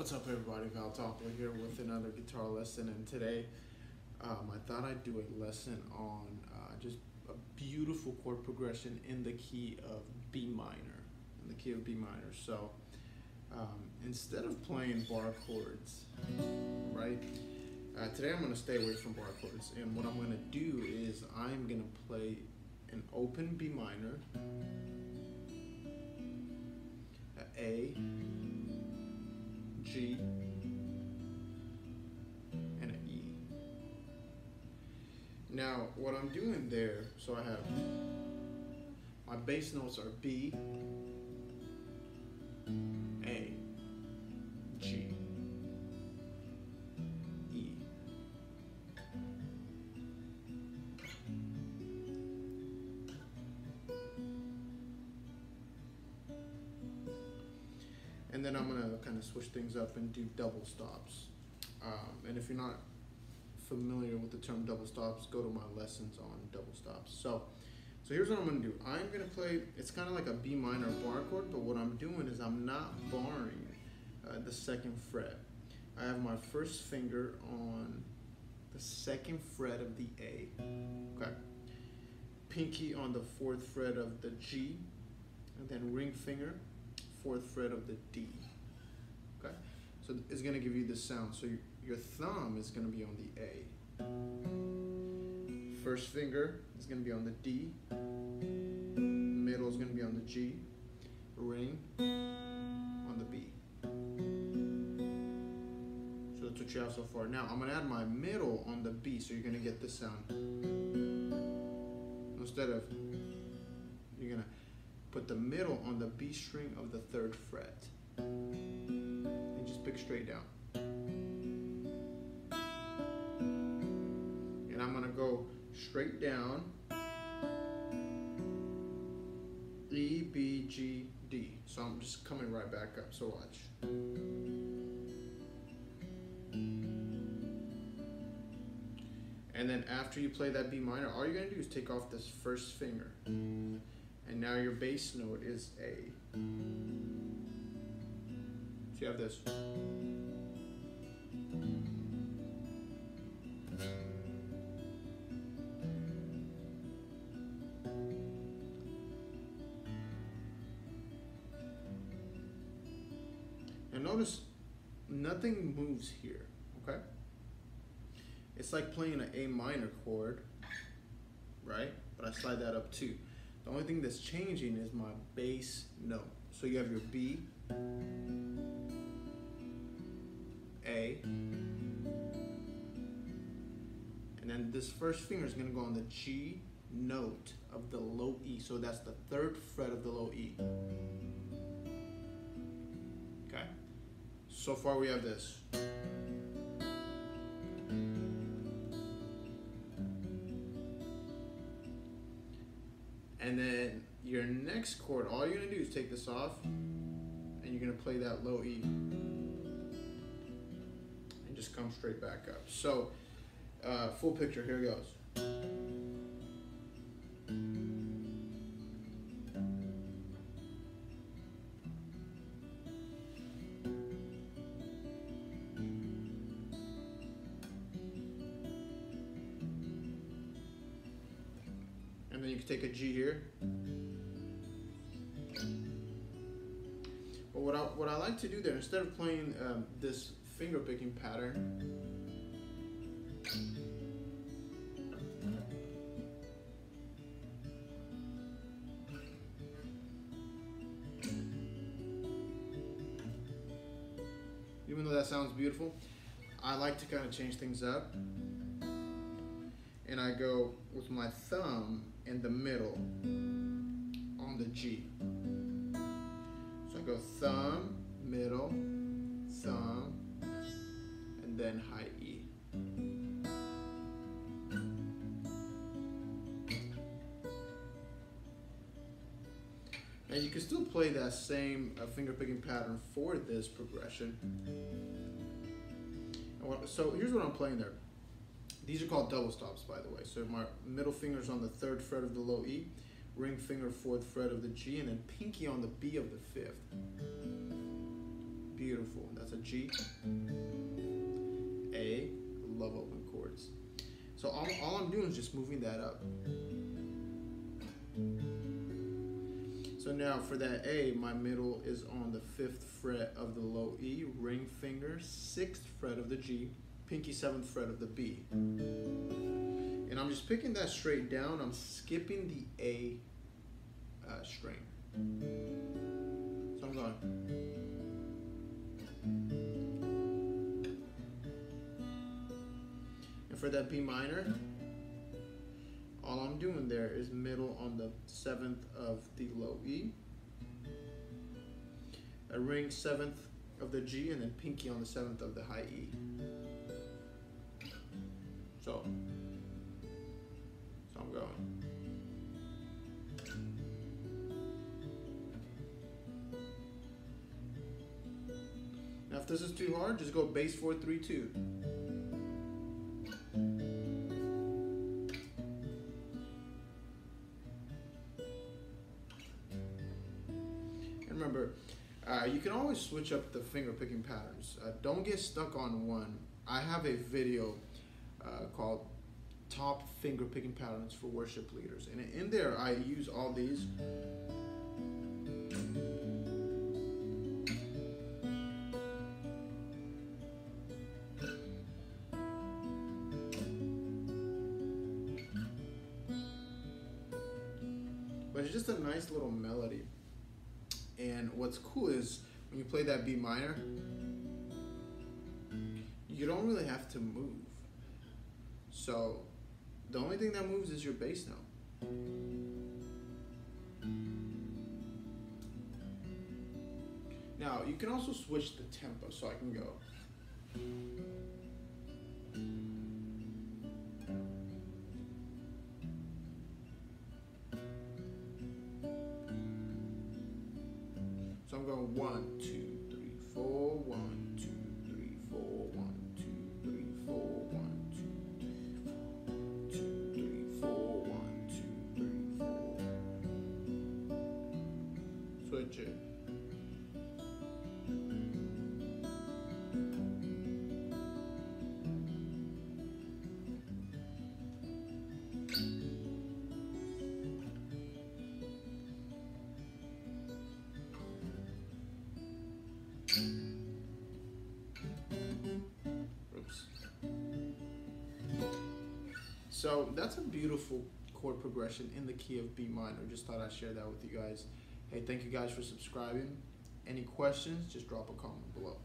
What's up, everybody? Val Topalu here with another guitar lesson, and today um, I thought I'd do a lesson on uh, just a beautiful chord progression in the key of B minor, in the key of B minor. So um, instead of playing bar chords, right? Uh, today I'm going to stay away from bar chords, and what I'm going to do is I'm going to play an open B minor, a G, and an E. Now, what I'm doing there, so I have my bass notes are B, And then I'm gonna kind of switch things up and do double stops. Um, and if you're not familiar with the term double stops, go to my lessons on double stops. So, so here's what I'm gonna do. I'm gonna play. It's kind of like a B minor bar chord, but what I'm doing is I'm not barring uh, the second fret. I have my first finger on the second fret of the A. Okay. Pinky on the fourth fret of the G, and then ring finger fourth fret of the D. Okay, so it's gonna give you the sound. So your, thumb is gonna be on the A. First finger is gonna be on the D. Middle is gonna be on the G. Ring on the B. So that's what you have so far. Now I'm gonna add my middle on the B, so you're gonna get this sound. Instead of, put the middle on the B string of the third fret. And just pick straight down. And I'm gonna go straight down. E, B, G, D. So I'm just coming right back up, so watch. And then after you play that B minor, all you're gonna do is take off this first finger. And now your bass note is A. So you have this. And notice nothing moves here, okay? It's like playing an A minor chord, right? But I slide that up too. The only thing that's changing is my bass note. So you have your B, A, and then this first finger is gonna go on the G note of the low E. So that's the third fret of the low E. Okay? So far we have this. Next chord, all you're gonna do is take this off and you're gonna play that low E and just come straight back up. So, uh, full picture, here goes. And then you can take a G here. What I, like to do there, instead of playing um, this finger picking pattern, even though that sounds beautiful, I like to kind of change things up. And I go with my thumb in the middle on the G. Go thumb, middle, thumb, and then high E. And you can still play that same uh, finger picking pattern for this progression. So here's what I'm playing there. These are called double stops, by the way. So my middle finger's on the third fret of the low E, ring finger fourth fret of the G, and then pinky on the B of the fifth. Beautiful. That's a G. A. Love open chords. So all, all I'm doing is just moving that up. So now for that A, my middle is on the fifth fret of the low E, ring finger, sixth fret of the G, pinky seventh fret of the B. And I'm just picking that straight down. I'm skipping the A uh, string. So I'm going. And for that B minor, all I'm doing there is middle on the seventh of the low E, a ring seventh of the G, and then pinky on the seventh of the high E. So, so I'm going. Now, if this is too hard, just go bass four three two. And remember, uh, you can always switch up the finger picking patterns. Uh, don't get stuck on one. I have a video uh, called Top Finger Picking Patterns for Worship Leaders. And in there, I use all these. But it's just a nice little melody. And what's cool is when you play that B minor, you don't really have to move. So the only thing that moves is your bass note. Now you can also switch the tempo, so I can go. One, two, three, four, one, two, three, four, one, two, three, four, one, two, three, four, one, two, three, four. Switch it. So that's a beautiful chord progression in the key of B minor. Just thought I'd share that with you guys. Hey, thank you guys for subscribing. Any questions, just drop a comment below.